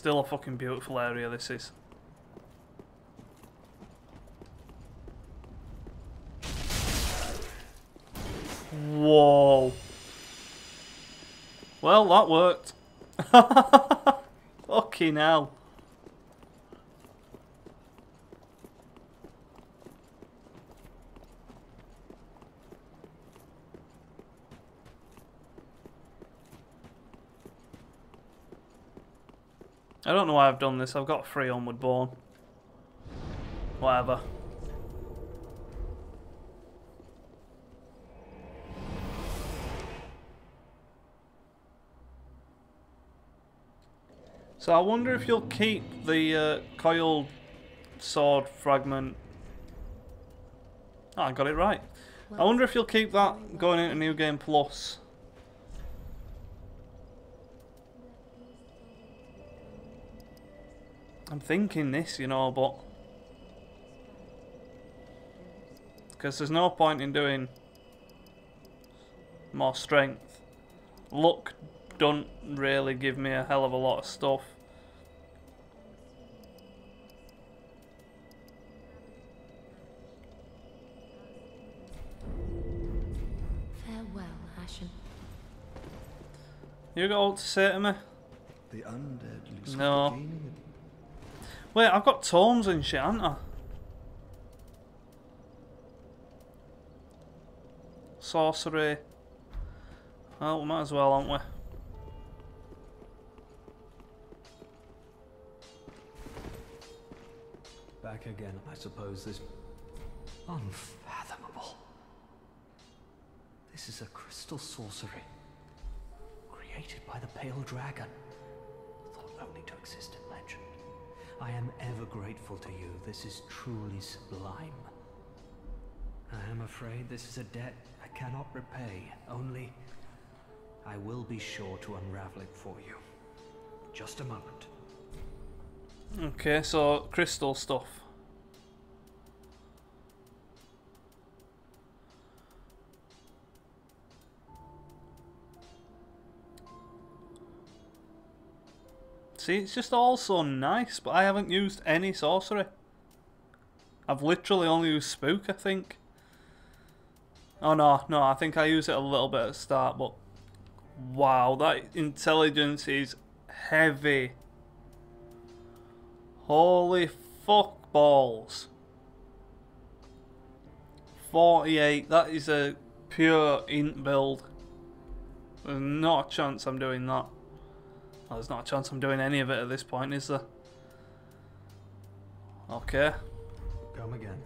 still a fucking beautiful area, this is. Whoa. Well, that worked. Fucking hell. I've done this. I've got a free onward born. Whatever. So I wonder if you'll keep the uh, coiled sword fragment. Oh, I got it right. I wonder if you'll keep that going into New Game Plus. I'm thinking this, you know, but... Because there's no point in doing more strength. Luck don't really give me a hell of a lot of stuff. Farewell, Ashen. You got all to say to me? The undead lose No. Wait, I've got tomes and shit, haven't I? Sorcery. Well, we might as well, aren't we? Back again, I suppose. This unfathomable. This is a crystal sorcery created by the Pale Dragon, thought only to exist in legend. I am ever grateful to you. This is truly sublime. I am afraid this is a debt I cannot repay. Only, I will be sure to unravel it for you. Just a moment. Okay, so crystal stuff. See, it's just all so nice, but I haven't used any sorcery. I've literally only used spook, I think. Oh no, no, I think I use it a little bit at the start, but wow, that intelligence is heavy. Holy fuck balls. 48, that is a pure int build. There's not a chance I'm doing that. Well, there's not a chance I'm doing any of it at this point, is there? Okay. Come again.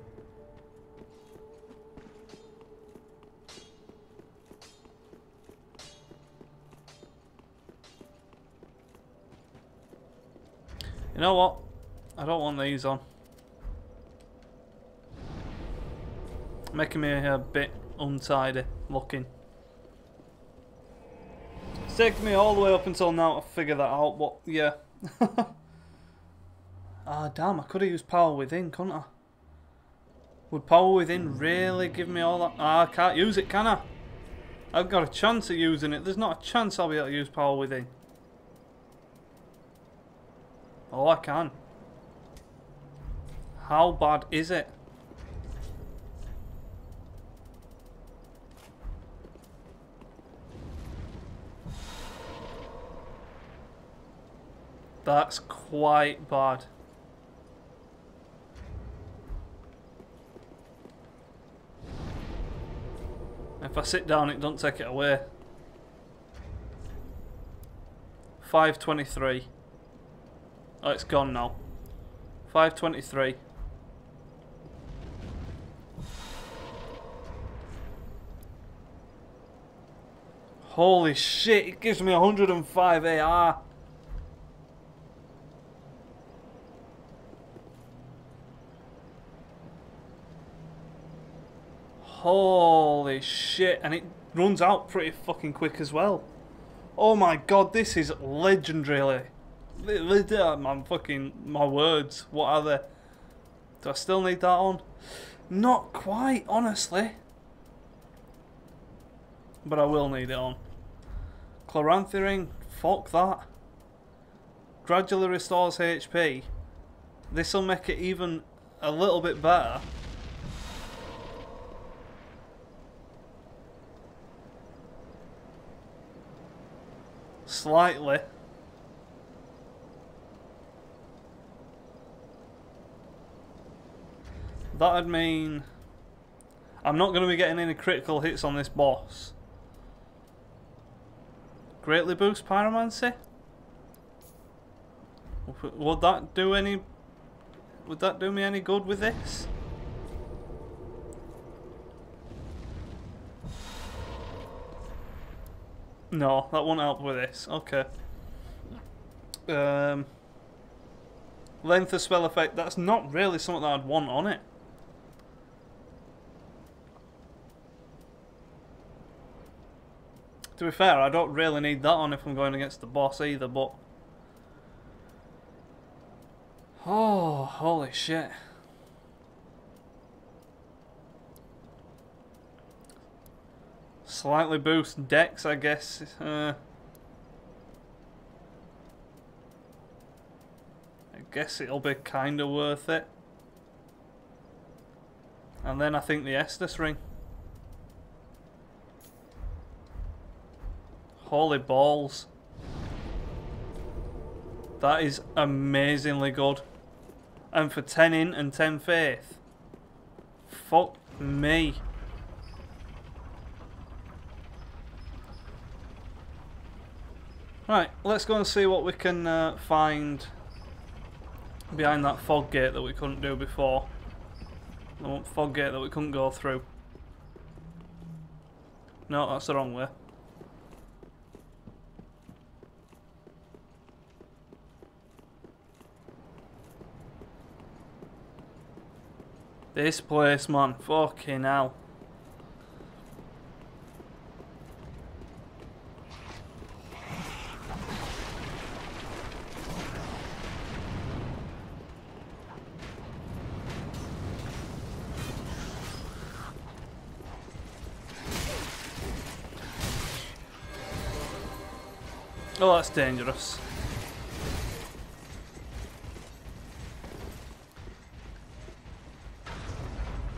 You know what? I don't want these on. Making me a bit untidy looking. It's taken me all the way up until now to figure that out, but yeah. Ah, damn, I could have used Power Within, couldn't I? Would Power Within really give me all that? Ah, I can't use it, can I? I've got a chance of using it. There's not a chance I'll be able to use Power Within. Oh, I can. How bad is it? That's quite bad. If I sit down, it don't take it away. 523. Oh, it's gone now. 523. Holy shit, it gives me 105 AR. Holy shit, and it runs out pretty fucking quick as well. Oh my god, this is legendary. Li- fucking, my words, what are they? Do I still need that on? Not quite, honestly. But I will need it on. Chloranthy ring, fuck that. gradually restores HP. This will make it even a little bit better. Slightly. That'd mean I'm not going to be getting any critical hits on this boss. Greatly boost pyromancy? Would that do any... Would that do me any good with this? No, that won't help with this. Okay. Um, length of spell effect, that's not really something that I'd want on it. To be fair, I don't really need that on if I'm going against the boss either, but... Oh, holy shit. Slightly boost dex, I guess. Uh, I guess it'll be kinda worth it. And then I think the Estus ring. Holy balls. That is amazingly good. And for 10 in and 10 faith. Fuck me. Right, let's go and see what we can uh, find behind that fog gate that we couldn't do before. The fog gate that we couldn't go through. No, that's the wrong way. This place, man. Fucking hell. That's dangerous.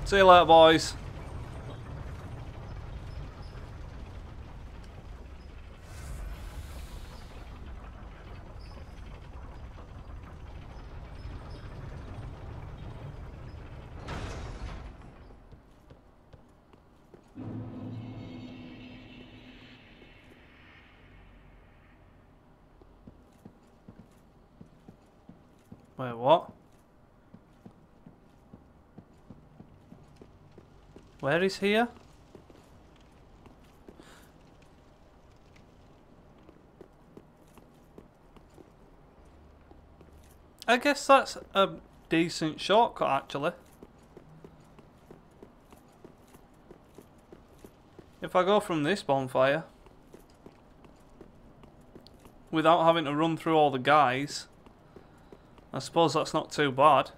See you later, boys. Wait, what? Where is here? I guess that's a decent shortcut actually. If I go from this bonfire without having to run through all the guys I suppose that's not too bad.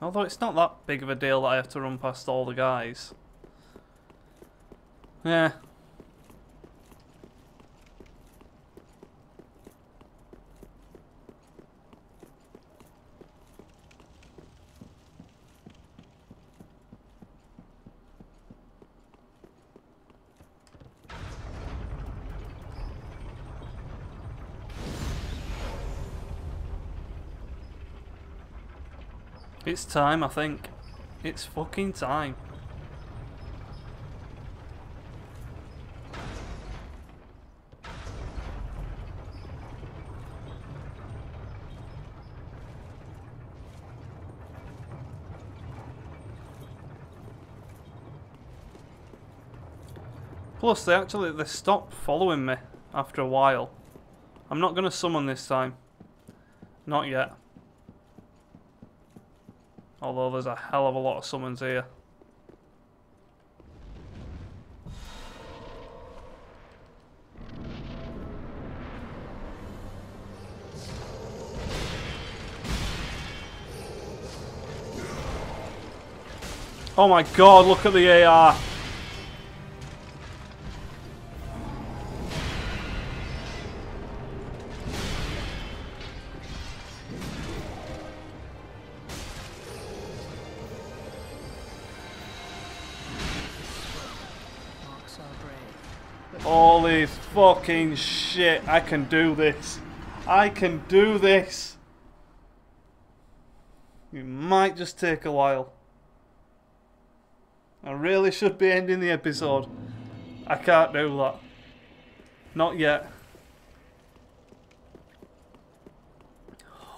Although it's not that big of a deal that I have to run past all the guys. Yeah, It's time, I think. It's fucking time. Plus, they actually they stop following me after a while. I'm not going to summon this time. Not yet. Although there's a hell of a lot of summons here. Oh my god, look at the AR. Fucking shit, I can do this. I can do this. It might just take a while. I really should be ending the episode. I can't do that. Not yet.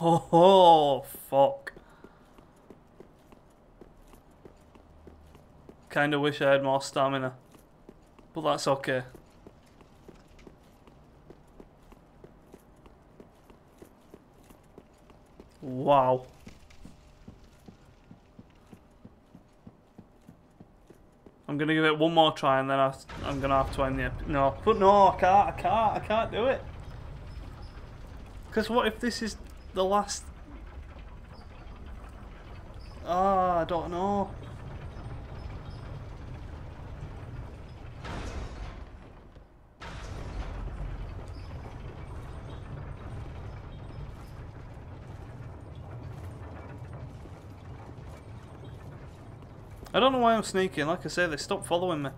Oh, fuck. Kinda wish I had more stamina. But that's okay. Wow. I'm gonna give it one more try and then I, I'm gonna have to end the ep- No, but no, I can't, I can't, I can't do it. Because what if this is the last... Ah, I don't know. I don't know why I'm sneaking. Like I say, they stopped following me.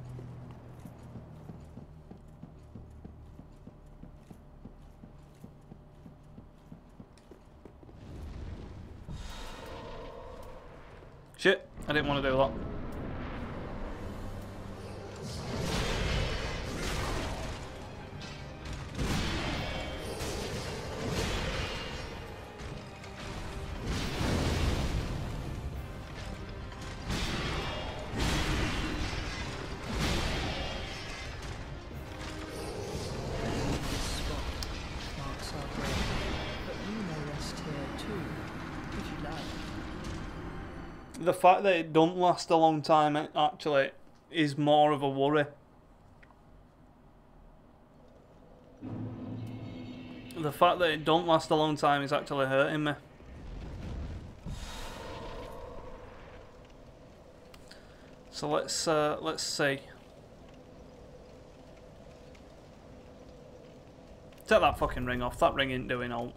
Shit, I didn't want to do that. Fact that it don't last a long time actually is more of a worry. The fact that it don't last a long time is actually hurting me. So let's uh, let's see. Take that fucking ring off. That ring ain't doing all.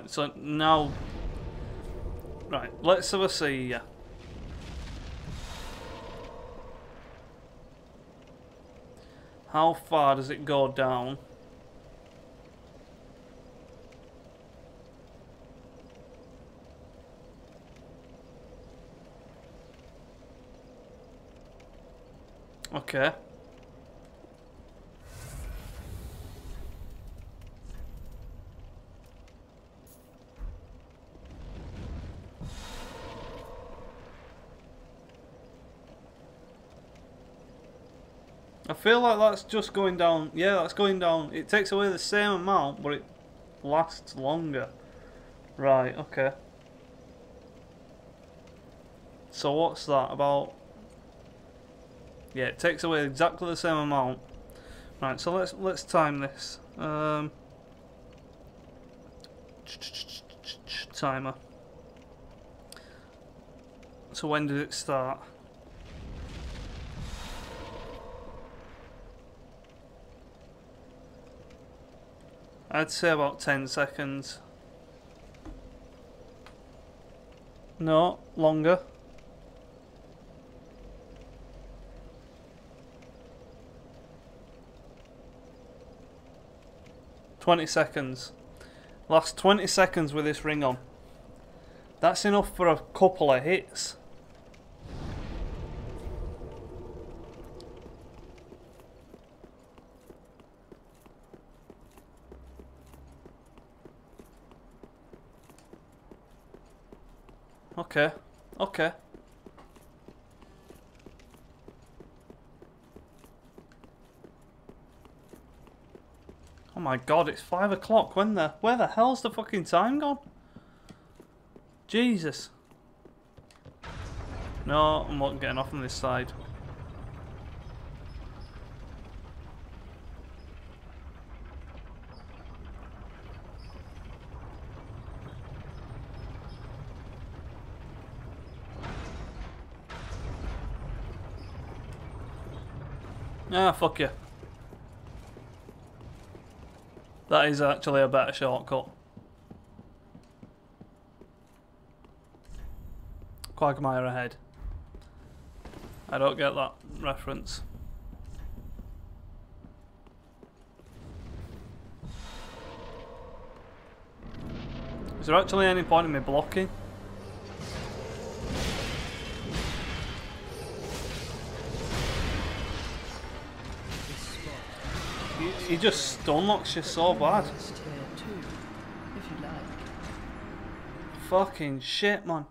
Right, so now... Right, let's have a see. How far does it go down? Okay. Feel like that's just going down. Yeah, that's going down. It takes away the same amount, but it lasts longer. Right, okay. So what's that about? Yeah, it takes away exactly the same amount. Right, so let's let's time this. Um, timer. So when did it start? I'd say about 10 seconds. No, longer. Twenty seconds. Last twenty seconds with this ring on. That's enough for a couple of hits. Okay. Okay. Oh my god, it's five o'clock. When the where the hell's the fucking time gone? Jesus. No, I'm not getting off on this side. Ah, fuck you. That is actually a better shortcut. Quagmire ahead. I don't get that reference. Is there actually any point in me blocking? He, just stun locks you so bad. Fucking shit, man.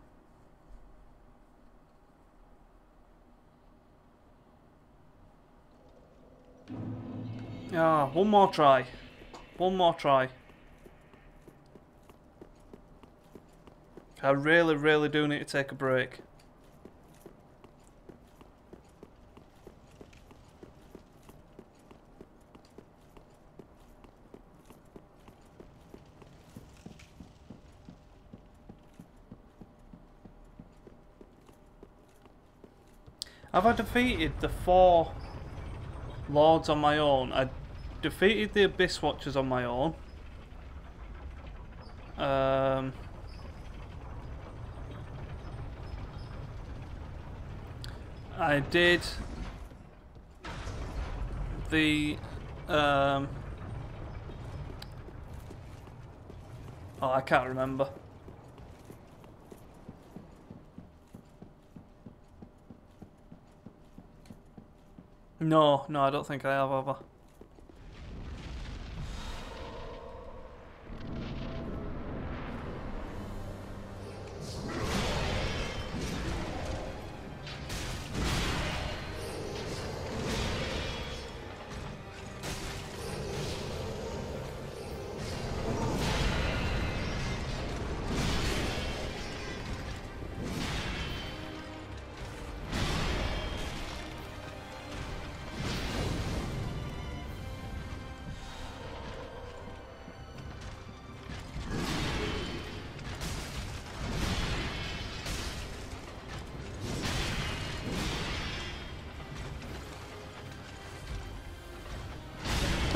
Ah, one more try. One more try. I really, really do need to take a break. Have I defeated the four lords on my own? I defeated the Abyss Watchers on my own. Um, I did the um, oh I can't remember. No, no, I don't think I have ever.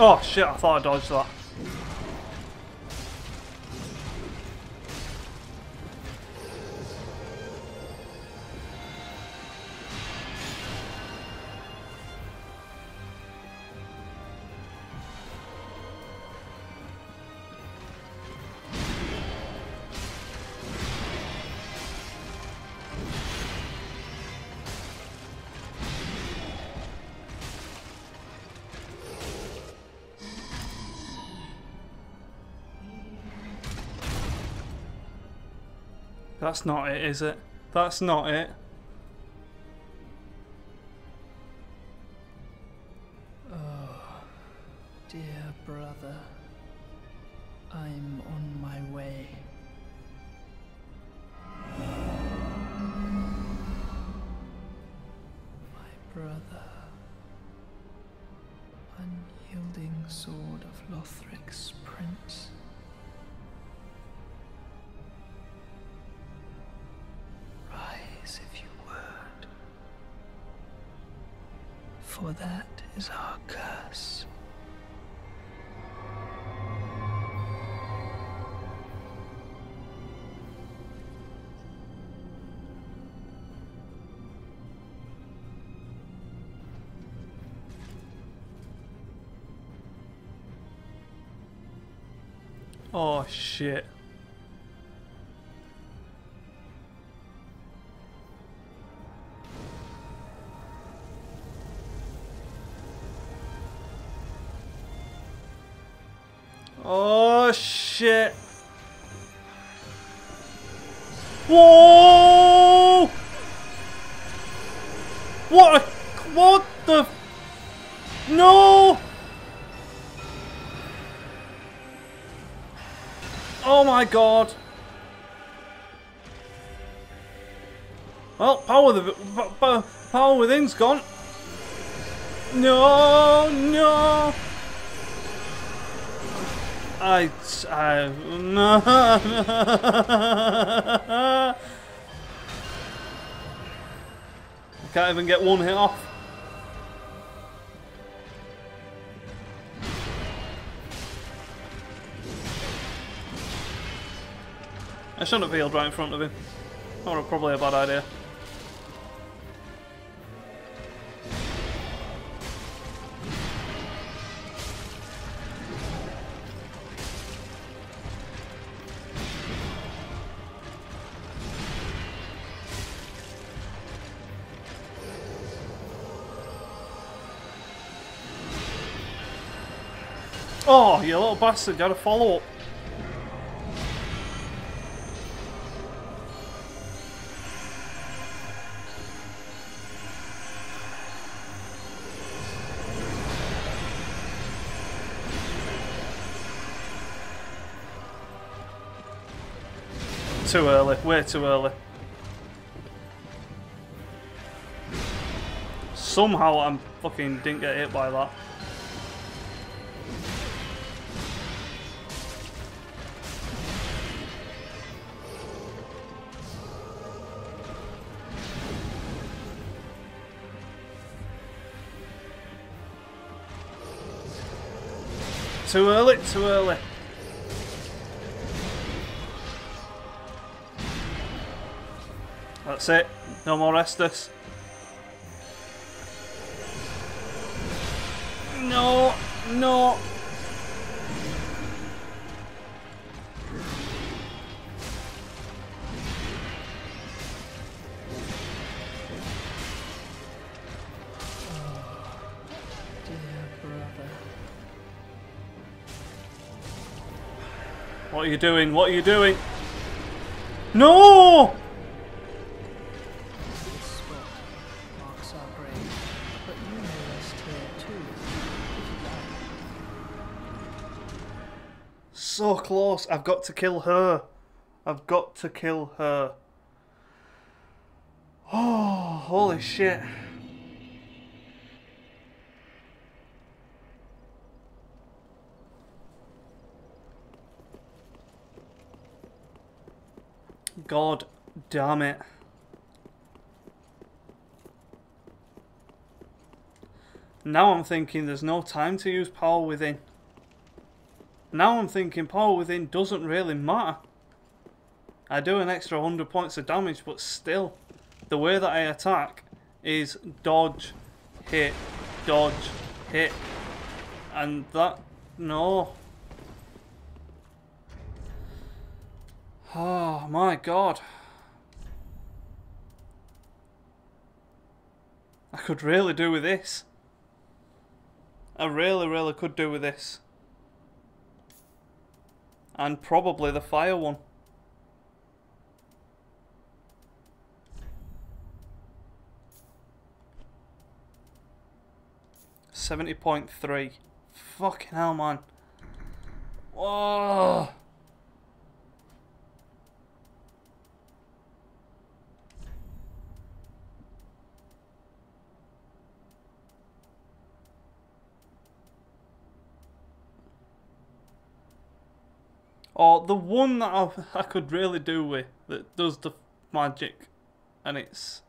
Oh shit, I thought I dodged that. That's not it, is it? That's not it. Oh, dear brother, I'm on my way. My brother, unyielding sword of Lothric's prince. Shit. Oh shit. Whoa! What? A, what the? No! Oh my god! Well, power the power within's gone. No, no. I, I no. Can't even get one hit off. I shouldn't have healed right in front of him. Was probably a bad idea. Oh, you little bastard, got a follow Too early, way too early. Somehow I'm fucking didn't get hit by that. Too early, too early. That's it. No more Estus. No, no. What are you doing? What are you doing? No! Close. I've got to kill her. I've got to kill her. Oh, holy shit. God damn it. Now I'm thinking there's no time to use power within. Now I'm thinking power within doesn't really matter. I do an extra 100 points of damage, but still, the way that I attack is dodge, hit, dodge, hit. And that, no. Oh my god. I could really do with this. I really, really could do with this. And probably the fire one. Seventy point three. Fucking hell, man. Whoa. Or the one that I, I could really do with that does the magic, and it's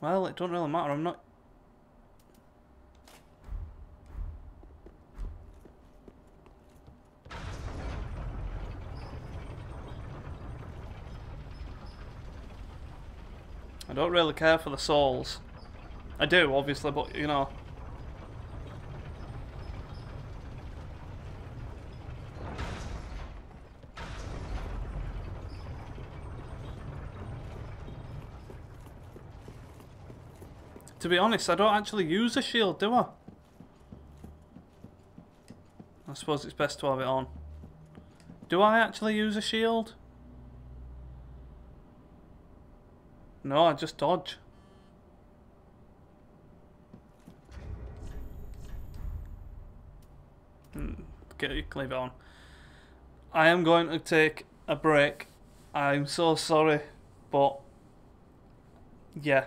well, it don't really matter. I'm not. I don't really care for the souls. I do, obviously, but you know. To be honest, I don't actually use a shield, do I? I suppose it's best to have it on. Do I actually use a shield? No, I just dodge. You leave it on. I am going to take a break. I'm so sorry, but yeah.